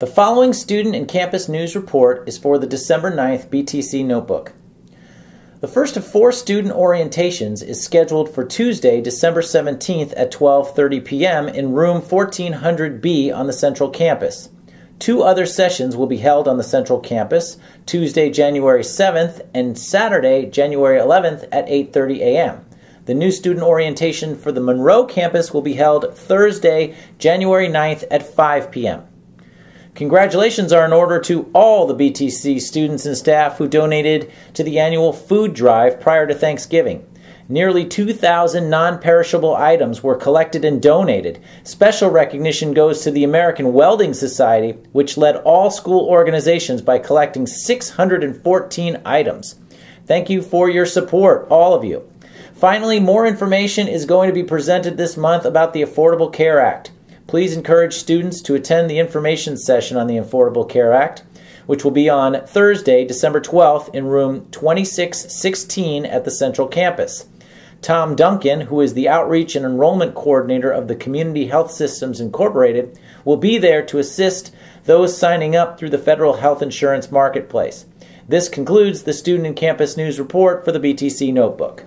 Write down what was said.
The following student and campus news report is for the December 9th BTC Notebook. The first of four student orientations is scheduled for Tuesday, December 17th at 12:30 p.m. in room 1400B on the Central Campus. Two other sessions will be held on the Central Campus, Tuesday, January 7th and Saturday, January 11th at 8:30 a.m. The new student orientation for the Monroe campus will be held Thursday, January 9th at 5 p.m. Congratulations are in order to all the BTC students and staff who donated to the annual food drive prior to Thanksgiving. Nearly 2,000 non perishable items were collected and donated. Special recognition goes to the American Welding Society, which led all school organizations by collecting 614 items. Thank you for your support, all of you. Finally, more information is going to be presented this month about the Affordable Care Act. Please encourage students to attend the information session on the Affordable Care Act, which will be on Thursday, December 12th in room 2616 at the Central Campus. Tom Duncan, who is the Outreach and Enrollment Coordinator of the Community Health Systems Incorporated, will be there to assist those signing up through the federal health insurance marketplace. This concludes the Student and Campus News Report for the BTC Notebook.